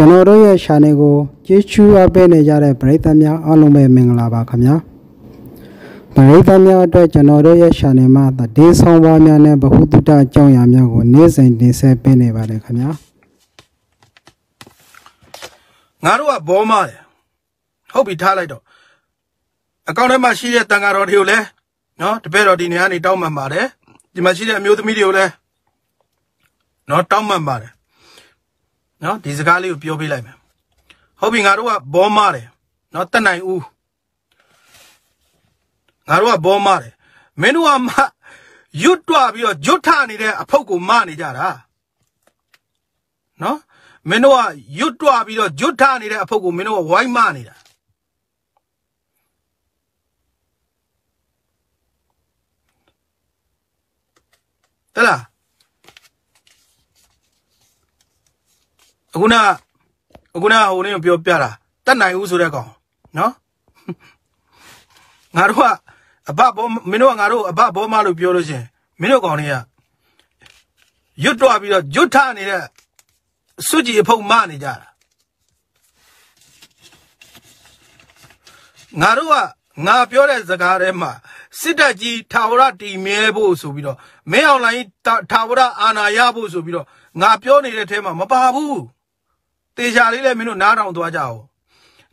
ကျွန်တော်တို့ရဲ့ channel ကိုကြည့်ချူအပ်ပေးနေကြတဲ့ပရိသတ်များအားလုံးပဲမင်္ဂလာပါခင်ဗျာပရိသတ်များအတွက်ကျွန်တော်တို့ရဲ့ channel မှာဒေးဆောင်ပါများနဲ့ဗဟုသုတအကြောင်းအရာများကိုနေ့စဉ်တင်ဆက်ပေးနေပါတယ်ခင်ဗျာငါတို့ကဘောမတယ်ဟုတ်ပြီထားလိုက်တော့အကောင့်ထဲမှာရှိတဲ့တန်ဃာတော်တွေကိုလည်းနော်တပည့်တော်ဒီနေရာနေတောင်းမှန်ပါတယ်ဒီမှာရှိတဲ့အမျိုးသမီးတွေကိုလည်းနော်တောင်းမှန်ပါတယ် နော်ဒီစကားလေးကိုပြောပေးလိုက်မယ်ဟုတ်ပြီငါတို့ကဘောမတယ်နော်တက်နိုင်ဦးငါတို့ကဘောမတယ်မင်းတို့ကမရွတ်တွပြီးတော့ဂျွတ်ထနေတဲ့အဖုတ်ကိုမနေကြတာနော်မင်းတို့ကရွတ်တွပြီးတော့ဂျွတ်ထနေတဲ့အဖုတ်ကိုမင်းတို့ကဝိုင်းမနေတာတလား အခုနအခုနဟိုလေးကိုပြောပြတာတတ်နိုင်ဦးဆိုတဲ့ကောင်နော်ငါတို့ကအဘဘောမင်းတို့ကငါတို့အဘဘောမလို့ပြောလို့ရှင်မင်းတို့ကောင်တွေကရွတ်တွပြီးတော့ဂျွတ်ထနေတဲ့စွကြည်အဖုံမနေကြတာငါတို့ကငါပြောတဲ့စကားထဲမှာစစ်တပ်ကြီးထာဝရတည်မြဲဖို့ဆိုပြီးတော့မင်းအောင်လိုင်းထာဝရအာဏာရဖို့ဆိုပြီးတော့ငါပြောနေတဲ့ထဲမှာမပါဘူး တေချာလေးလည်းမင်းတို့နားထောင်သွားကြအောင်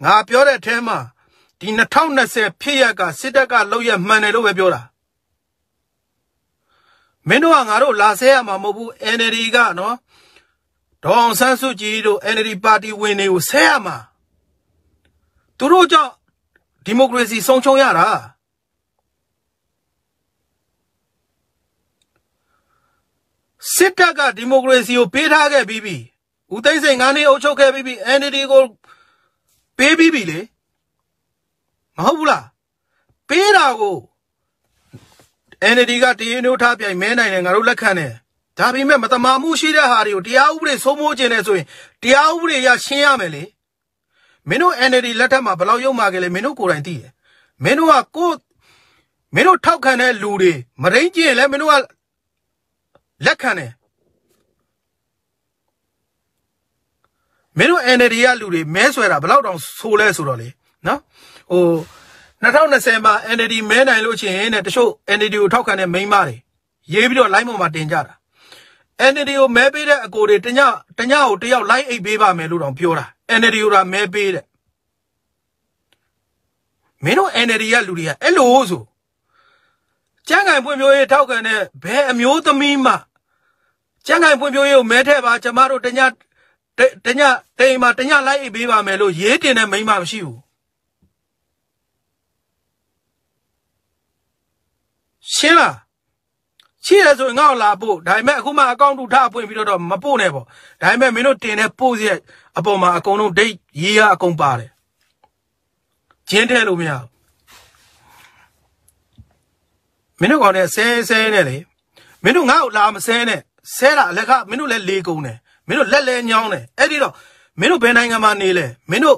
ငါပြောတဲ့ထဲမှာဒီ2020ဖြစ်ရက်ကစစ်တပ်ကလောက်ရမှန်တယ်လို့ပဲပြောတာမင်းတို့ကငါတို့လာဆဲရမှာမဟုတ်ဘူး NLD ကနော်ဒေါအောင်ဆန်းစုကြည်တို့ NLD ပါတီဝင်တွေကိုဆဲရမှာသူတို့ကြောင့်ဒီမိုကရေစီဆုံးချုံရတာစစ်တပ်ကဒီမိုကရေစီကိုပေးထားခဲ့ပြီးပြီ ဦးသိန်းစိန်ငါးနှစ်အုပ်ချုပ်ခဲ့ပြီးပြီ NLD ကိုပေးပြီးပြီလေမဟုတ်ဘူးလားပေးတာကို NLD ကတည်င်းထားပြိုင်မဲနိုင်တယ်ငါတို့လက်ခံတယ်ဒါပေမဲ့မတမာမှုရှိတဲ့ဟာတွေကိုတရားဥပဒေစိုးမိုးခြင်းနဲ့ဆိုရင်တရားဥပဒေရရှင်းရမယ်လေမင်းတို့ NLD လက်ထက်မှာဘယ်လောက်ရုံမာခဲ့လဲမင်းတို့ကိုယ်တိုင်သိတယ်မင်းတို့ကကိုမင်းတို့ထောက်ခံတဲ့လူတွေမရင်းကျင်လဲမင်းတို့ကလက်ခံတယ် မင်းတို့ NLD ရလူတွေမဲဆွဲတာဘယ်လောက်တောင်ဆိုးလဲဆိုတော့လေနော်ဟို2020မှာ NLD မဲနိုင်လို့ချင်းတဲ့တချို့ NLD ကိုထောက်ခံတဲ့မိန်းမတွေရေးပြီးတော့ line ပေါ်မှာတင်ကြတာ NLD ကိုမဲပေးတဲ့အကိုတွေတညတညကိုတယောက် line အိတ်ပေးပါမယ်လို့တောင်ပြောတာ NLD ကိုဒါမဲပေးတဲ့မင်းတို့ NLD ရလူတွေကအဲ့လိုဆိုကျန်းကန်ဖွံ့ဖြိုးရေးထောက်ခံတဲ့ဘယ်အမျိုးသမီးမှကျန်းကန်ဖွံ့ဖြိုးရေးကိုမဲထည့်ပါကျမတို့တည တညတိမ်မှာတညလိုက်အိတ်ပေးပါမယ်လို့ရေးတင်တဲ့မိန်းမမရှိဘူးရှင်းလားရှိရဆိုရင်ငါ့ကိုလာပို့ဒါပေမဲ့အခုမှအကောင့်တူထားပွင့်ပြီးတော့မပို့နဲ့ပေါ့ဒါပေမဲ့မင်းတို့တင်တဲ့ပို့ရဲ့အပေါ်မှာအကုန်လုံးဒိတ်ရေးရအကုန်ပါတယ်ကျင်းထဲလို့မရဘူးမင်းတို့ကောင်နဲ့ဆဲဆဲနဲ့လေမင်းတို့ငါ့ကိုလာမဆဲနဲ့ဆဲတာအလက်ကမင်းတို့လည်းလေကုန်တယ် မင်းတို့လက်လဲညောင်းတယ်အဲ့ဒီတော့မင်းတို့ဘယ်နိုင်ငံမှာနေလဲမင်းတို့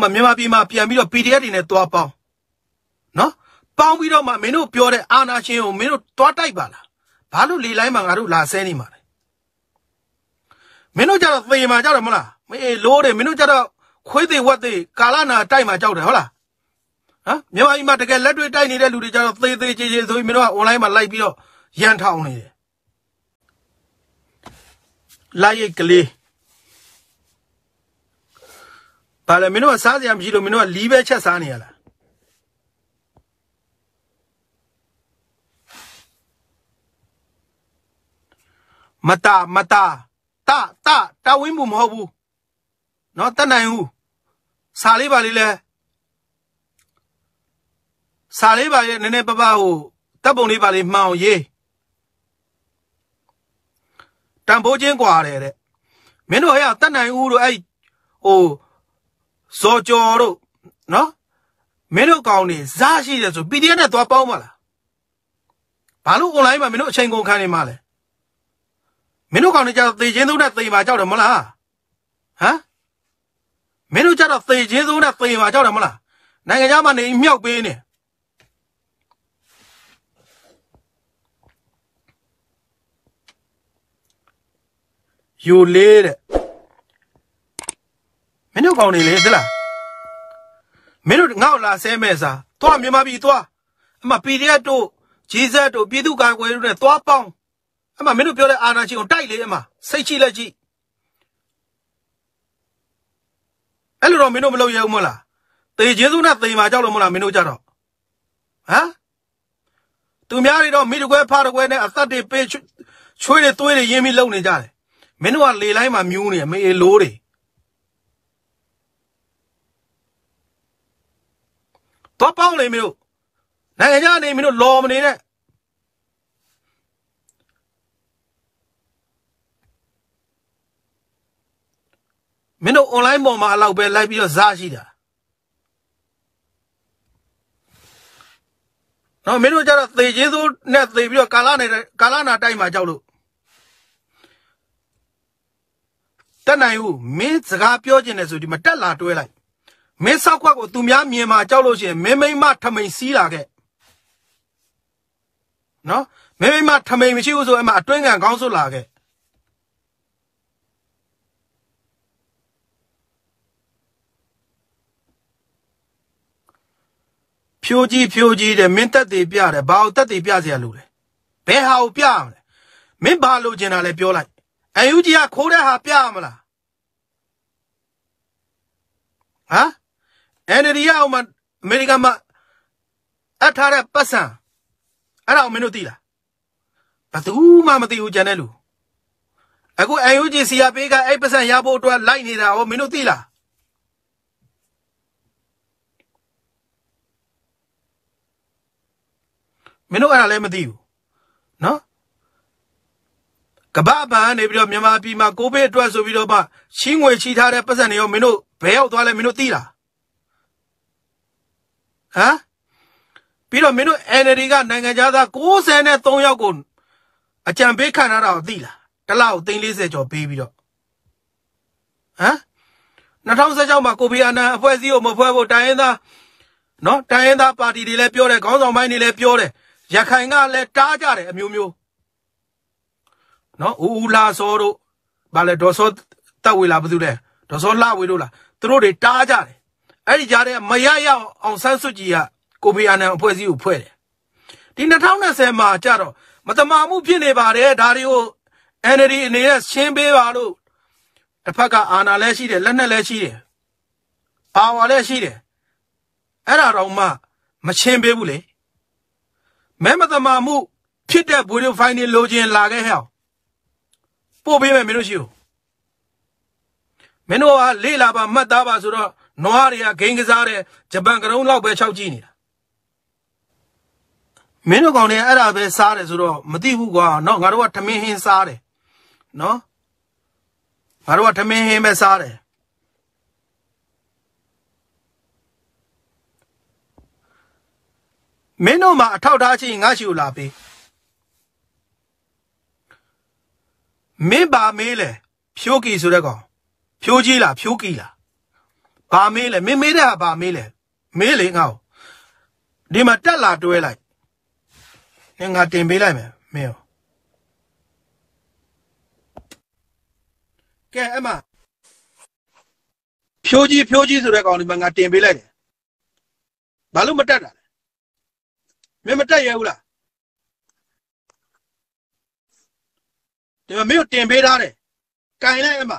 ဟိုမြန်မာပြည်မှာပြန်ပြီးတော့ PDF တွေနဲ့တွားပေါင်းနော်ပေါင်းပြီးတော့မှမင်းတို့ပြောတဲ့အာနာရှင်ကိုမင်းတို့တွားတိုက်ပါလားဘာလို့လေလိုင်းမှာငါတို့လာဆဲနေမှာလဲမင်းတို့ကြတော့သေမှာကြောက်တယ်မလားမင်းလိုးတယ်မင်းတို့ကြတော့ခွေးသေးဝက်သေးကာလနာတိုက်မှာကြောက်တယ်ဟုတ်လားဟမ်မြန်မာပြည်မှာတကယ်လက်တွေ့တိုက်နေတဲ့လူတွေကြတော့သေသေးချေချေဆိုပြီးမင်းတို့က online မှာလိုက်ပြီးတော့ရန်ထောင်နေတယ် လိုက်ရိတ်ကလေးဘာလဲမင်းတို့ကစားစရာမရှိလို့မင်းတို့ကလီးပဲချက်စားနေရလားမတာမတာတတတဝင်းမှုမဟုတ်ဘူးเนาะတတ်နိုင်ဘူးစာလေးပါလေးလဲစာလေးပါလေးနည်းနည်းပပဟိုတပ်ပုံလေးပါလေးမှောင်ရေး တန်ဖိုးချင်းกว่าတယ်တဲ့မင်းတို့ဟဲ့တတ်နိုင်ဦးတို့အဲ့ဟိုဇော်ကျော်တို့နော်မင်းတို့ကောင်းနေဇာရှိတယ်ဆို PDF နဲ့သွားပေါင်းပါလားဘာလို့ online မှာမင်းတို့အချိန်ကုန်ခံနေမှာလဲမင်းတို့ကောင်တွေကြတော့သေချင်းသုံးနဲ့သေမှာကြောက်တယ်မလားဟမ်မင်းတို့ကြတော့သေချင်းသုံးနဲ့သေမှာကြောက်တယ်မလားနိုင်ငံခြားမှာနေမြောက်ပေးနေ ယူလေးတဲ့မင်းတို့ကောင်းနေလေသလားမင်းတို့ငါ့ကိုလာဆဲမဲ့စားသွားမြန်မာပြည်သွားအမ PDF တို့ဂျီဇက်တို့ပြည်သူ့ကာကွယ်တို့နဲ့သွားပေါင်းအမမင်းတို့ပြောတဲ့အာဏာရှင်ကိုတိုက်လေအမစိတ်ချိလက်ကြည့်အဲ့လိုတော့မင်းတို့မလုပ်ရဘူးမလားတေကျေးစုနဲ့တေမာကြောက်လို့မလားမင်းတို့ကြတော့ဟမ်သူများတွေတော့မိတကွဲဖားတကွဲနဲ့အသက်တွေပေးချွေးတွေသွေးတွေရင်းပြီးလုံနေကြတယ် မင်းတို့ကလေလိုင်းမှာမြူးနေမေးလိုးတွေတော့ပေါင်းလေမင်းတို့နိုင်ငံခြားနေမင်းတို့လော်မနေနဲ့မင်းတို့ online ပေါ်မှာအလောက်ပဲလိုက်ပြီးတော့ဇာရှိတာနော်မင်းတို့ကျတော့သေကျေးစိုးနဲ့သေပြီးတော့ကာလနဲ့ကာလနာတိုက်မှာကြောက်လို့ တက်နိုင်ဘူးမင်းစကားပြောကျင်တယ်ဆိုဒီမတက်လာတွဲလိုက်မင်းဆောက်ခွက်ကိုသူများမြင်မှာကြောက်လို့ရှိရင်မင်းမိမထမိန်စီးလာခဲ့နော်မင်းမိမထမိန်မရှိဘူးဆိုအမှအတွင်းကန်ကောင်းစွတ်လာခဲ့ဖြိုးကြီးဖြိုးကြီးတဲ့မင်းတက်သေးပြတယ်ဘာလို့တက်သေးပြเสียလို့လဲဘယ်ဟာကိုပြမလဲမင်းဘာလို့ကျင်တာလဲပြောလိုက် အယူကြီးကခိုးတဲ့ဟာပြမလားဟမ်အန်ဒီယာအောင်မအမေရိကန်မှာအထားတဲ့ပတ်စံအဲ့ဒါကိုမင်းတို့သိလားဘယ်သူမှမသိဘူးကျန်တဲ့လူအခုအယူကြီးစီယာပေးကအဲ့ပတ်စံရဖို့အတွက်လိုက်နေတာဟောမင်းတို့သိလားမင်းတို့အဲ့ဒါလည်းမသိဘူးနော် ကဘာဘာနေပြီးတော့မြန်မာပြည်မှာကိုဗစ်အတွက်ဆိုပြီးတော့မှရှင်းငွေချီထားတဲ့ပတ်စံတွေရောမင်းတို့ဘယ်ရောက်သွားလဲမင်းတို့သိလားဟမ်ပြီးတော့မင်းတို့ NLD ကနိုင်ငံသား63ယောက်ကိုအကြံပေးခံရတာကိုသိလားတလောက်340ကျော်ပေးပြီးတော့ဟမ်2016မှာကိုဖီအာနန်အဖွဲ့အစည်းကိုမဖွဲ့ဖို့တိုင်းရင်းသားနော်တိုင်းရင်းသားပါတီတွေလည်းပြောတယ်ခေါင်းဆောင်ပိုင်းတွေလည်းပြောတယ်ရခိုင်ကလည်းတားကြတယ်အမျိုးမျိုး နော်ဦးဦးလာစောတို့ဗာလဲဒေါ်စောတက်ဝေလာဘာလို့လဲဒေါ်စောလှဝေတို့လားသူတို့တွေတားကြတယ်အဲ့ဒီကြားထဲမရရအောင်ဆန်းစွတ်ကြီးကကိုဗီအာနန်အဖွဲ့အစည်းကိုဖွဲ့တယ်ဒီ2020မှာကြတော့မတမာမှုဖြစ်နေပါတယ်ဒါတွေကို NLD အနေနဲ့ရှင်းပေးပါလို့တစ်ဖက်ကအာဏာလည်းရှိတယ်လက်နက်လည်းရှိတယ်ပါဝါလည်းရှိတယ်အဲ့ဒါတော့မှမရှင်းပေးဘူးလေမဲမတမာမှုဖြစ်တဲ့ဗီဒီယိုဖိုင်တွေလိုချင်လာခဲ့ဟဲ့ ပို့ပေးမယ်မင်းတို့ရှိကိုမင်းတို့ကလေ့လာပါမှတ်သားပါဆိုတော့နွားတွေကဂိမ်းကစားတဲ့ဂျပန်ကရုံးလောက်ပဲခြောက်ကြည့်နေတာမင်းတို့ကောင်တွေအဲ့ဒါပဲစားတယ်ဆိုတော့မသိဘူးကွာနော်ငါတို့ကထမင်းဟင်းစားတယ်နော်ငါတို့ကထမင်းဟင်းပဲစားတယ်မင်းတို့မှာအထောက်ထားချင်းငါရှိကိုလာပေး မင်းပါမေးလေဖြိုးကီဆိုတဲ့ကောင်ဖြိုးကြီးလားဖြိုးကီလားဘာမေးလဲမင်းမေးတဲ့ဟာဘာမေးလဲမေးလေငါ့ကိုဒီမှာတက်လာတွဲလိုက်နင်ငါတင်ပေးလိုက်မယ်မင်းကဲအမဖြိုးကြီးဖြိုးကြီးဆိုတဲ့ကောင်ဒီမှာငါတင်ပေးလိုက်တယ်ဘာလို့မတက်တာမင်းမတက်ရဘူးလား ဒီမှာမင်းကိုတင်ပေးထားတယ်ကင်လိုက်အမ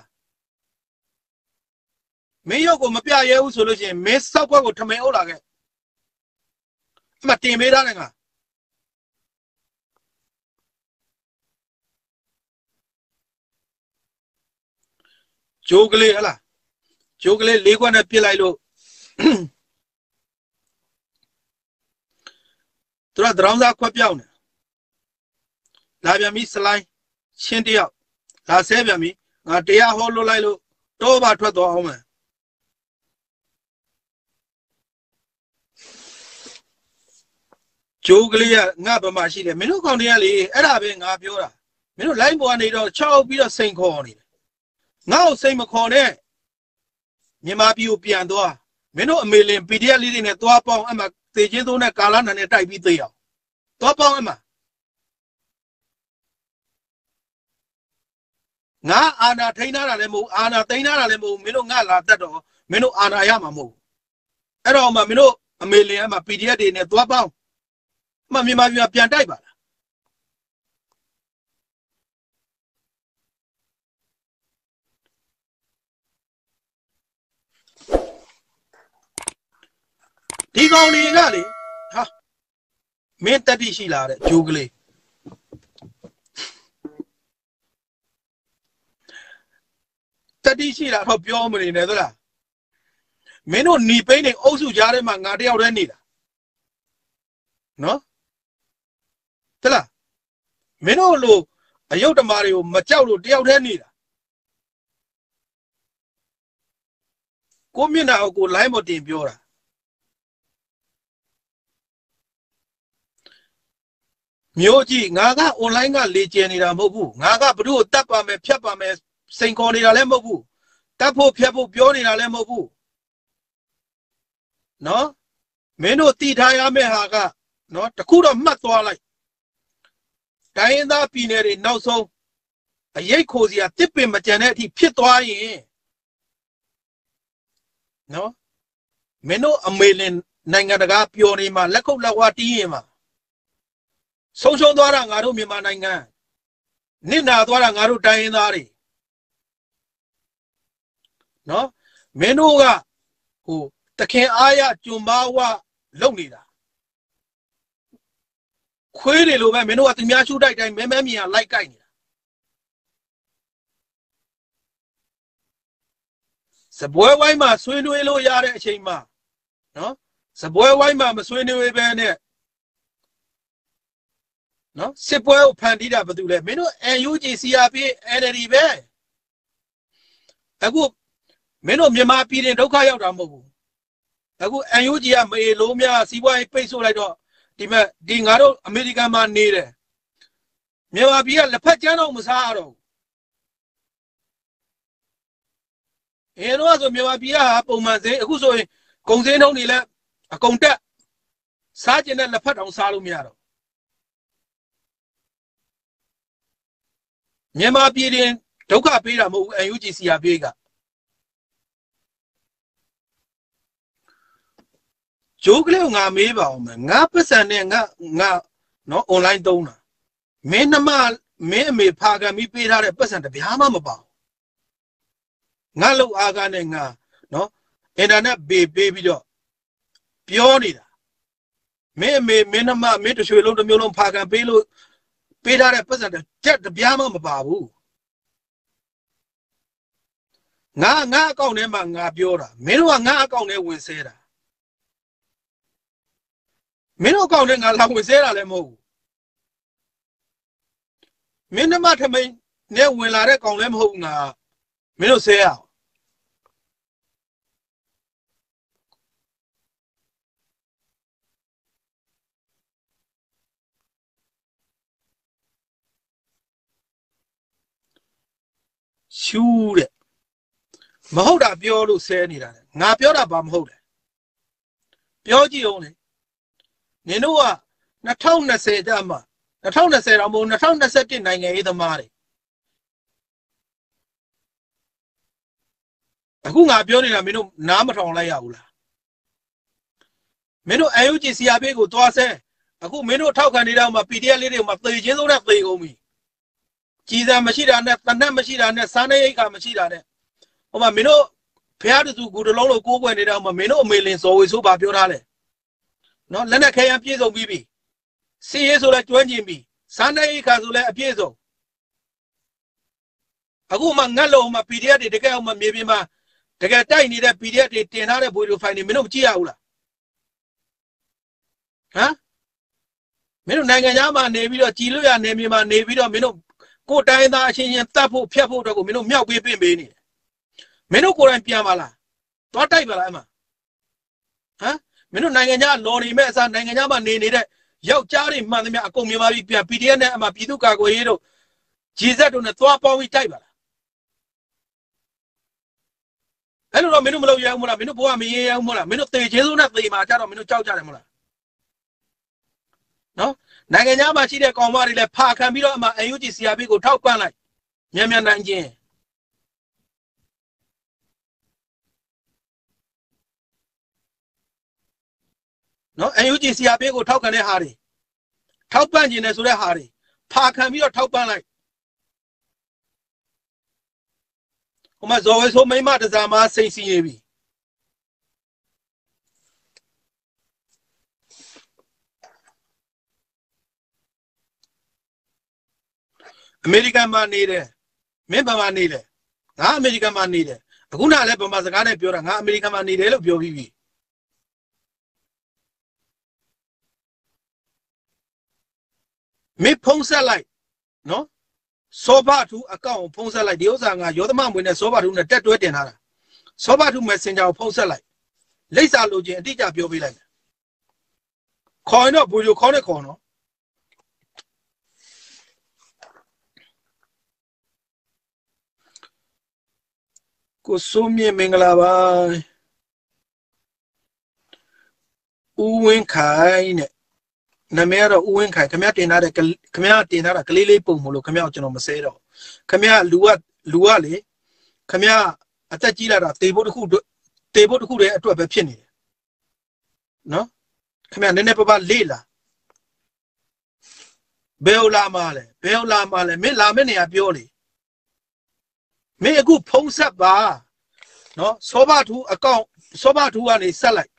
မင်းရုပ်ကိုမပြရဲဘူးဆိုလို့ရှိရင်မင်းစောက်ခွက်ကိုထမင်အုပ်လာခဲ့အမတင်ပေးထားတယ်ငါဂျိုးကလေးဟလားဂျိုးကလေးလေးခွက်နဲ့ပြစ်လိုက်လို့သူကဒရောင်းစားခွက်ပြောင်းတယ်လာပြန်ပြီစလိုင်း ရှင်းတယောက်လာဆဲပြန်ပြီငါတရားဟောလွတ်လိုက်လို့တော့ပါထွက်သွားအောင်မယ်ကျိုးကလေးကငါဗမာရှိတယ်မင်းတို့ကောင်တွေကလေအဲ့ဒါပဲငါပြောတာမင်းတို့ line ပေါ်ကနေတော့ချောက်ပြီးတော့စိန်ခေါ်နေတယ်ငါ့ကိုစိန်မခေါ်နဲ့မြန်မာပြည်ကိုပြန်သွားမင်းတို့အမေလင် PDF လေးတွေနဲ့သွားပေါင်းအမှသေချင်းသုံးနဲ့ကာလာနာနဲ့တိုက်ပြီးသေးအောင်သွားပေါင်းအမှ ငါအာနာထိန်းထားတာလည်းမဟုတ်အာနာသိမ်းထားတာလည်းမဟုတ်မင်းတို့ငါလာတတ်တော့မင်းတို့အာနာရမှာမဟုတ်အဲ့တော့မှမင်းတို့အမေလင်ကမှ PDF တွေနဲ့သွားပေါင်းမှမြန်မာပြည်မှာပြန်တိုက်ပါလားဒီကောင်တွေကလေဟာမင်းတက်တိရှိလာတဲ့ဂျိုးကလေး တက်တိရှိလာတော့ပြောမနေနဲ့သလားမင်းတို့หนีပိန်းနေအုပ်စုကြားထဲမှာငါတယောက်တည်းနေတာနော်သလားမင်းတို့လိုအယုတ်တမာတွေကိုမကြောက်လို့တယောက်တည်းနေတာကိုမျက်နှာကိုကို line မတင်ပြောတာမျိုးကြီးငါက online ကလေ့ကျင့်နေတာမဟုတ်ဘူးငါကဘ누구တတ်ပါမယ်ဖြတ်ပါမယ် စိန်ခေါ်နေတာလည်းမဟုတ်ဘူးတတ်ဖို့ဖြတ်ဖို့ပြောနေတာလည်းမဟုတ်ဘူးနော်မင်းတို့တည်ထားရမယ့်ဟာကနော်တခုတော့မှတ်သွားလိုက်တိုင်းရင်းသားပြည်နယ်တွေနောက်ဆုံးအရေးခိုစရာတစ်ပင်မကြံတဲ့အထိဖြစ်သွားရင်နော်မင်းတို့အမေလင်နိုင်ငံတကာပျော်နေမှာလက်ခုပ်လက်ဝါးတီးရင်မှာဆုံးရှုံးသွားတာငါတို့မြန်မာနိုင်ငံနစ်နာသွားတာငါတို့တိုင်းရင်းသားတွေ နော်မင်းတို့ကဟိုတခင်အားရကျွံပါဝလုံနေတာခွေးတွေလိုပဲမင်းတို့ကသူများရှုတိုက်တိုင်းမဲမဲမြင်အောင်လိုက်ကြိုက်နေတာစပွဲဝိုင်းမှာဆွေးနွေးလို့ရတဲ့အချိန်မှာနော်စပွဲဝိုင်းမှာမဆွေးနွေးဘဲနဲ့နော်စစ်ပွဲကိုဖန်တီးတာဘာတူလဲမင်းတို့ NUG CRP NLD ပဲအခု မင်းတို့မြန်မာပြည်ရင်ဒုက္ခရောက်တာမဟုတ်ဘူးအခု NUG ကမေလို့များစီးပွားရေးပိတ်ဆို့လိုက်တော့ဒီမဲ့ဒီငါတို့အမေရိကန်မှာနေတယ်မြန်မာပြည်ကလက်ဖက်ကျန်းတော့မစားရတော့ဘူးအဲတော့ဆိုမြန်မာပြည်ကပုံမှန်ဈေးအခုဆိုရင်ကုန်ဈေးနှုန်းတွေလည်းအကုန်တက်စားကျင်တဲ့လက်ဖက်တောင်စားလို့မရတော့မြန်မာပြည်တင်ဒုက္ခပေးတာမဟုတ်ဘူး UNG CRP က ဂျိုးကလေးကိုငါမေးပါအောင်မယ်ငါပတ်စံနဲ့ငါငါနော် online သုံးတာမင်းနှမမင်းအမေဖာခံပြီးပေးထားတဲ့ပတ်စံတပြားမှမပါငါလောက်အားကားနဲ့ငါနော်အင်တာနက်ပေးပေးပြီးတော့ပြောနေတာမင်းအမေမင်းနှမမင်းတရွှေလုံးတစ်မျိုးလုံးဖာခံပေးလို့ပေးထားတဲ့ပတ်စံကြက်တပြားမှမပါဘူးငါငါအကောင့်ထဲမှာငါပြောတာမင်းတို့ကငါအကောင့်ထဲဝင်ဆဲတာ မင်းတို့အကောင့်ထဲငါလာဝင်ဆဲတာလည်းမဟုတ်ဘူးမင်းနှမထမိန်နဲ့ဝင်လာတဲ့ကောင်လည်းမဟုတ်ဘူးငါမင်းတို့ဆဲရအောင်ရှူးတဲ့မဟုတ်တာပြောလို့ဆဲနေတာလေငါပြောတာဘာမဟုတ်လဲပြောကြည့်အောင်လေ နင်တို့က2020တမှာ2020တော့မဟုတ်2021နိုင်ငံရေးသမားတွေအခုငါပြောနေတာမင်းတို့နားမထောင်လိုက်ရဘူးလားမင်းတို့ UNG CRP ကိုသွားဆဲအခုမင်းတို့ထောက်ခံနေတာမှာ PDF လေးတွေမှာသေချင်းဆုံးနဲ့သေကုန်ပြီကြည်စံမရှိတာနဲ့တနက်မရှိတာနဲ့စားနေရိတ်ခါမရှိတာနဲ့ဟိုမှာမင်းတို့ဖះတူကူတလုံးလို့ကိုးကွယ်နေတာမှာမင်းတို့အမေလင်စော်ဝေဆိုးပါပြောထားလဲ နော်လက်နဲ့ခဲရန်ပြည့်စုံပြီးပြီစီရေးဆိုလဲကျွမ်းကျင်ပြီစားနေရိတ်ခါဆိုလဲအပြည့်စုံအခုမှငတ်လို့မှ PDF တွေတကယ်မှမြေပြင်မှာတကယ်တိုက်နေတဲ့ PDF တွေတင်ထားတဲ့ဗီဒီယိုဖိုင်တွေမင်းတို့မကြည့်ရဘူးလားဟမ်မင်းတို့နိုင်ငံသားမှာနေပြီးတော့ကြည်လွတ်ရနေမြေမှာနေပြီးတော့မင်းတို့ကိုတိုင်းသားအချင်းချင်းတတ်ဖို့ဖြတ်ဖို့တော့ကိုမင်းတို့မြောက်ပေးပင့်ပေးနေတယ်မင်းတို့ကိုယ်တိုင်ပြန်ပါလားသွားတိုက်ပါလားအမဟ မ်မင်းတို့နိုင်ငံခြားလော်နေမဲ့အစားနိုင်ငံခြားမှာနေနေတဲ့ယောက်ျားတွေမှန်သမျှအကုန်မြန်မာပြည်ပြန် PDF နဲ့အမပြည်သူ့ကာကွယ်ရေးတို့ဂျီဇက်တို့နဲ့သွားပေါင်းပြီးတိုက်ပါလားအဲ့လိုတော့မင်းတို့မလုပ်ရဘူးမလားမင်းတို့ဘဝမရေရဘူးမလားမင်းတို့တေချင်းစုနဲ့သေမှာကြတော့မင်းတို့ကြောက်ကြတယ်မလားနော်နိုင်ငံသားမှာရှိတဲ့ကောင်မတွေလည်းဖာခံပြီးတော့အမှ UNG CRP ကိုထောက်ပံ့လိုက်မြန်မြန်နိုင်ခြင်း နော် UNG ဆရာပေးကိုထောက်ခံတဲ့ဟာတွေထောက်ပံ့ခြင်းနဲ့ဆိုတဲ့ဟာတွေဖာခံပြီးတော့ထောက်ပံ့လိုက်ဟိုမှာဇော်ဝဲဆိုမိမတစားမစိတ်စီနေပြီအမေရိကန်မှာနေတယ်မင်းဘာမှာနေလဲငါအမေရိကန်မှာနေတယ်အခုနလည်းဗမာစကားနဲ့ပြောတာငါအမေရိကန်မှာနေတယ်လို့ပြောပြီးပြီ မင်းဖုံးဆက်လိုက်နော်စောဘထူအကောင့်ကိုဖုံးဆက်လိုက်ဒီဥစ္စာငါရောသမမွေနဲ့စောဘထူနဲ့တက်တွဲတင်ထားတာစောဘထူ Messenger ကိုဖုံးဆက်လိုက်လိပ်စာလိုချင်အတိအကျပြောပေးလိုက်မယ်ခေါ်ရင်တော့ဘူလိုခေါ်နေခေါ်နော်ကိုစိုးမြင့်မင်္ဂလာပါဦးဝင်းခိုင်နဲ့ နာမည်ကတော့ဦးဝင်းခိုင်ခမရတင်ထားတဲ့ခမရတင်ထားတာကလေးလေးပုံမလို့ခမရကိုကျွန်တော်မစဲတော့ခမရလူကလူကလေခမရအသက်ကြီးလာတာတေဖို့တစ်ခုတေဖို့တစ်ခုတည်းအတွက်ပဲဖြစ်နေတယ်နော်ခမရနည်းနည်းပါးပါးလေးလာဘယ်လာမလဲဘယ်လာမလဲမင်းလာမယ့်နေရာပြောလေမင်းအခုဖုံးဆက်ပါနော်စောဘထူအကောင့်စောဘထူကနေဆက်လိုက်